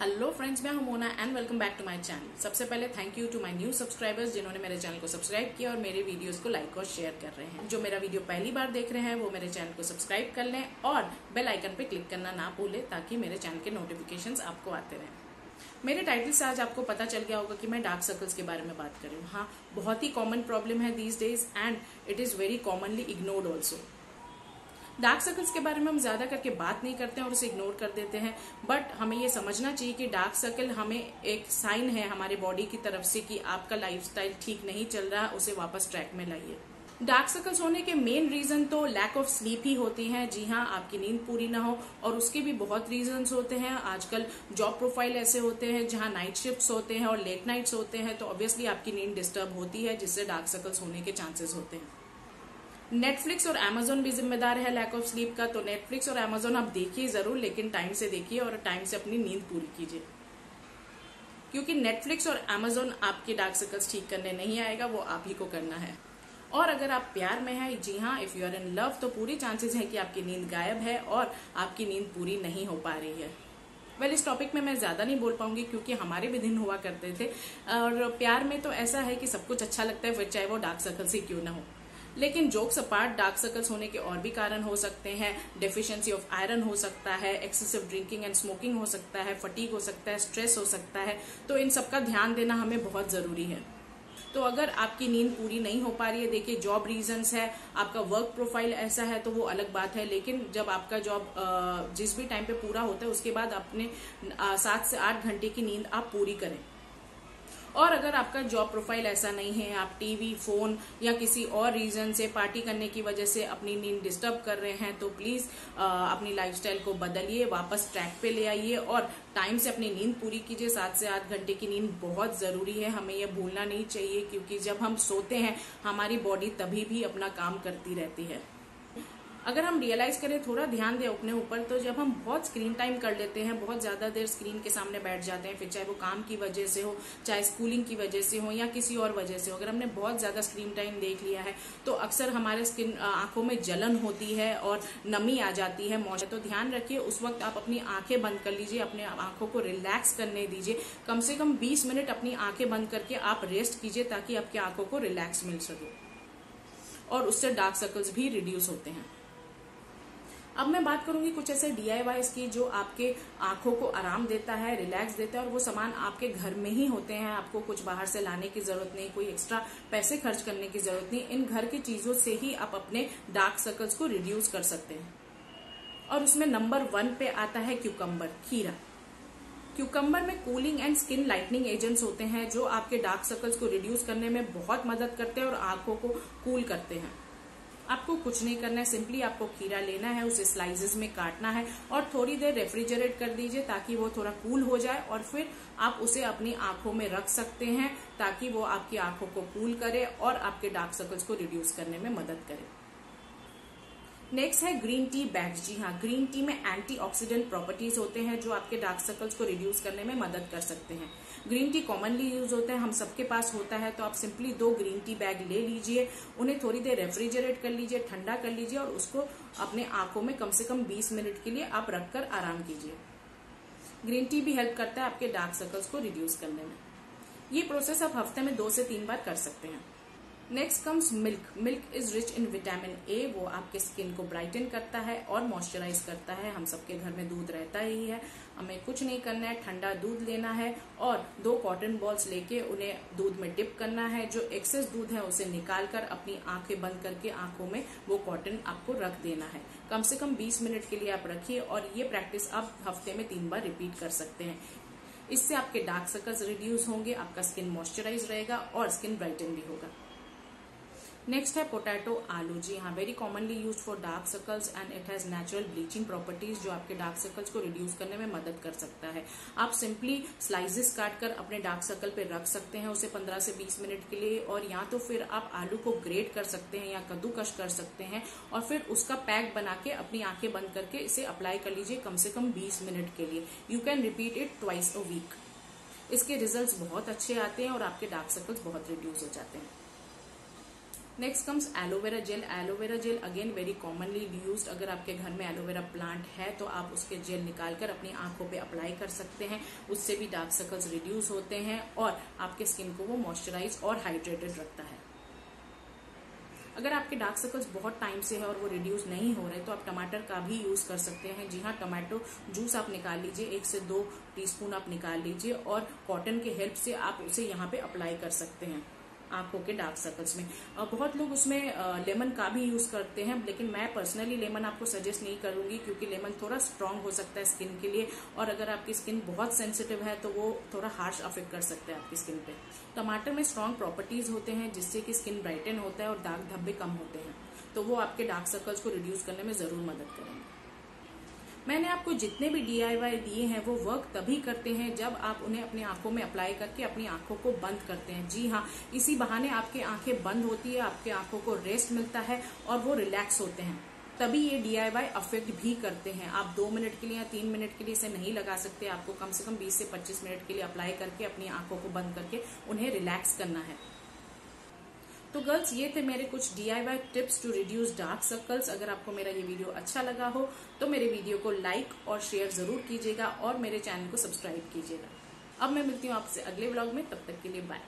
Hello friends मैं हूँ and welcome back to my channel सबसे पहले thank you to my new subscribers जिन्होंने मेरे चैनल को सब्सक्राइब किया और मेरे वीडियोस को लाइक और शेयर कर रहे हैं. जो मेरा वीडियो पहली बार देख रहे हैं, वो मेरे चैनल को सब्सक्राइब कर लें और बेल आइकन पे क्लिक करना ना भूलें ताकि मेरे चैनल के नोटिफिकेशन आपको आते रहें. मेरे टाइटल से आज आपको पता चल गया होगा कि मैं डार्क सर्कल्स के बारे में बात कर रही हूँ. हाँ बहुत ही कॉमन प्रॉब्लम है these days and it is very commonly ignored also dark circles के बारे में हम ज़्यादा करके बात नहीं करते हैं और उसे इग्नोर कर देते हैं। बट हमें ये समझना चाहिए कि डार्क सर्कल हमें एक साइन है हमारे बॉडी की तरफ़ से कि आपका लाइफस्टाइल ठीक नहीं चल रहा, उसे वापस ट्रैक में लाइए। डार्क सर्कल्स होने के मेन रीजन तो लैक ऑफ़ स्लीप ही होती है। जी हाँ आपकी नींद पूरी ना हो और उसके भी बहुत रीजंस होते हैं। आजकल जॉब प्रोफ़ाइल ऐसे होते हैं जहाँ नाइट शिफ्ट्स होते हैं और लेट नाइट्स होते हैं तो ऑब्वियसली आपकी नींद डिस्टर्ब होती है, जिससे डार्क सर्कल्स होने के चांसेस होते हैं। नेटफ्लिक्स और एमेजोन भी जिम्मेदार है लैक ऑफ़ स्लीप का तो नेटफ्लिक्स और एमेजोन आप देखिए ज़रूर लेकिन टाइम से देखिए और टाइम से अपनी नींद पूरी कीजिए। क्योंकि नेटफ्लिक्स और एमेजोन आपके डार्क सर्कल्स ठीक करने नहीं आएगा वो आप ही को करना है। और अगर आप प्यार में हैं जी हाँ if you are in love तो पूरी चांसेस है कि आपकी नींद गायब है और आपकी नींद पूरी नहीं हो पा रही है। वेल well, इस टॉपिक में मैं ज़्यादा नहीं बोल पाऊँगी क्योंकि हमारे भी दिन हुआ करते थे। और प्यार में तो ऐसा है कि सब कुछ अच्छा लगता है फिर चाहे वो डार्क सर्कल से क्यों ना हो। लेकिन जोक्स अपार्ट डार्क सर्कल्स होने के और भी कारण हो सकते हैं। डेफिशिएंसी ऑफ़ आयरन हो सकता है एक्सेसिव ड्रिंकिंग एंड स्मोकिंग हो सकता है फटीक हो सकता है स्ट्रेस हो सकता है। तो इन सबका ध्यान देना हमें बहुत ज़रूरी है। तो अगर आपकी नींद पूरी नहीं हो पा रही है, देखिए जॉब रीजंस है, आपका वर्क प्रोफ़ाइल ऐसा है तो वो अलग बात है, लेकिन जब आपका जॉब जिस भी टाइम पे पूरा होता है, उसके बाद अपने सात से आठ घंटे की नींद आप पूरी करें। और अगर आपका जॉब प्रोफ़ाइल ऐसा नहीं है, आप टीवी फ़ोन या किसी और रीजन से पार्टी करने की वजह से अपनी नींद डिस्टर्ब कर रहे हैं तो प्लीज़ अपनी लाइफस्टाइल को बदलिए, वापस ट्रैक पे ले आइए और टाइम से अपनी नींद पूरी कीजिए। सात से आठ घंटे की नींद बहुत ज़रूरी है। हमें यह भूलना नहीं चाहिए क्योंकि जब हम सोते हैं, हमारी बॉडी तभी भी अपना काम करती रहती है। अगर हम रियलाइज़ करें, थोड़ा ध्यान दें अपने ऊपर तो जब हम बहुत स्क्रीन टाइम कर लेते हैं, बहुत ज़्यादा देर स्क्रीन के सामने बैठ जाते हैं, फिर चाहे वो काम की वजह से हो, चाहे स्कूलिंग की वजह से हो, या किसी और वजह से हो, अगर हमने बहुत ज़्यादा स्क्रीन टाइम देख लिया है तो अक्सर हमारे स्किन आँखों में जलन होती है और नमी आ जाती है मौसम तो ध्यान रखिए, उस वक्त आप अपनी आँखें बंद कर लीजिए, अपने आँखों को रिलैक्स करने दीजिए। कम से कम बीस मिनट अपनी आँखें बंद करके आप रेस्ट कीजिए, ताकि आपकी आँखों को रिलैक्स मिल सके। और उससे डार्क सर्कल्स भी रिड्यूस होते हैं। अब मैं बात करूँगी कुछ ऐसे डीआईवाईज की जो आपके आँखों को आराम देता है रिलैक्स देता है और वो सामान आपके घर में ही होते हैं। आपको कुछ बाहर से लाने की ज़रूरत नहीं, कोई एक्स्ट्रा पैसे खर्च करने की ज़रूरत नहीं। इन घर की चीज़ों से ही आप अपने डार्क सर्कल्स को रिड्यूस कर सकते हैं। और उसमें नंबर वन पे आता है क्यूकम्बर खीरा। क्यूकम्बर में cooling and skin lightening agents होते हैं, जो आपके डार्क सर्कल्स को रिड्यूस करने में बहुत मदद करते हैं और आँखों को कूल करते हैं। आपको कुछ नहीं करना है सिंपली आपको खीरा लेना है, उसे स्लाइसेस में काटना है और थोड़ी देर रेफ्रिजरेट कर दीजिए ताकि वो थोड़ा कूल हो जाए और फिर आप उसे अपनी आँखों में रख सकते हैं ताकि वो आपकी आँखों को कूल करे और आपके डार्क सर्कल्स को रिड्यूस करने में मदद करे। नेक्स्ट है ग्रीन टी बैग्स जी हाँ ग्रीन टी में एंटीऑक्सीडेंट प्रॉपर्टीज़ होते हैं जो आपके डार्क सर्कल्स को रिड्यूस करने में मदद कर सकते हैं। ग्रीन टी कॉमनली यूज़ होता है, हम सबके पास होता है तो आप सिंपली दो ग्रीन टी बैग ले लीजिए, उन्हें थोड़ी देर रेफ्रिजरेट कर लीजिए, ठंडा कर लीजिए और उसको अपने आँखों में कम से कम 20 मिनट के लिए आप रखकर आराम कीजिए। ग्रीन टी भी हेल्प करता है आपके डार्क सर्कल्स को रिड्यूस करने में। ये प्रोसेस आप हफ़्ते में दो से तीन बार कर सकते हैं। Next comes milk milk is rich in vitamin A वो आपके स्किन को ब्राइटन करता है और मॉइस्चराइज करता है। हम सबके घर में दूध रहता ही है। हमें कुछ नहीं करना है। ठंडा दूध लेना है और दो कॉटन बॉल्स लेके उन्हें दूध में डिप करना है। जो एक्सेस दूध है उसे निकाल कर अपनी आँखें बंद करके आँखों में वो कॉटन आपको रख देना है। कम से कम 20 मिनट के लिए आप रखिए और ये प्रैक्टिस आप हफ़्ते में तीन बार रिपीट कर सकते हैं। इससे आपके डार्क सर्कल्स रिड्यूस होंगे, आपका स्किन मॉइस्चराइज रहेगा और स्किन ब्राइटन भी होगा। नेक्स्ट है पोटैटो आलू। जी हाँ very commonly use for dark circles and it has natural bleaching properties जो आपके डार्क सर्कल्स को रिड्यूस करने में मदद कर सकता है। आप सिंपली स्लाइसेस काट कर अपने डार्क सर्कल पे रख सकते हैं उसे 15 से 20 मिनट के लिए और या तो फिर आप आलू को ग्रेट कर सकते हैं या कद्दूकश कर सकते हैं और फिर उसका पैक बना के अपनी आँखें बंद करके इसे अप्लाई कर लीजिए कम से कम बीस मिनट के लिए। You can repeat it twice a week इसके रिज़ल्ट बहुत अच्छे आते हैं और आपके डार्क सर्कल्स बहुत रिड्यूस हो जाते हैं। Next comes aloe vera gel aloe vera gel again very commonly use अगर आपके घर में एलोवेरा प्लांट है तो आप उसके जेल निकाल कर अपनी आँखों पे अप्लाई कर सकते हैं। उससे भी डार्क सर्कल्स रिड्यूस होते हैं और आपके स्किन को वो मॉइस्चराइज और हाइड्रेटेड रखता है। अगर आपके डार्क सर्कल्स बहुत टाइम से है और वो रिड्यूस नहीं हो रहे तो आप टमाटर का भी यूज़ कर सकते हैं। जी हाँ टमाटो जूस आप निकाल लीजिए। एक से दो टीस्पून आप निकाल लीजिए और कॉटन के हेल्प से आप उसे यहाँ पे अप्लाई कर सकते हैं। आँखों के डार्क सर्कल्स में। और बहुत लोग उसमें लेमन का भी यूज़ करते हैं, लेकिन मैं पर्सनली लेमन आपको सजेस्ट नहीं करूँगी, क्योंकि लेमन थोड़ा स्ट्रांग हो सकता है स्किन के लिए, और अगर आपकी स्किन बहुत सेंसिटिव है तो वो थोड़ा हार्श अफेक्ट कर सकता है आपकी स्किन पे। टमाटर में स्ट्रांग प्रॉपर्टीज़ होते हैं, जिससे कि स्किन ब्राइटन होता है और दाग धब्बे कम होते हैं। तो वो आपके डार्क सर्कल्स को रिड्यूस करने में ज़रूर मदद करेंगे। मैंने आपको जितने भी डीआईवाई दिए हैं, वो वर्क तभी करते हैं जब आप उन्हें अपनी आँखों में अप्लाई करके अपनी आँखों को बंद करते हैं। जी हाँ इसी बहाने आपकी आँखें बंद होती है, आपके आँखों को रेस्ट मिलता है और वो रिलैक्स होते हैं। तभी ये डीआईवाई अफेक्ट भी करते हैं। आप दो मिनट के लिए या तीन मिनट के लिए इसे नहीं लगा सकते। आपको कम से कम 20 से 25 मिनट के लिए अप्लाई करके अपनी आँखों को बंद करके उन्हें रिलैक्स करना है। तो गर्ल्स ये थे मेरे कुछ the tips to reduce dark circles अगर आपको मेरा ये वीडियो अच्छा लगा हो तो मेरे वीडियो को लाइक और शेयर ज़रूर कीजिएगा और मेरे चैनल को सब्सक्राइब कीजिएगा। अब मैं मिलती हूँ आपसे अगले ब्लॉग में, तब तक के लिए बाय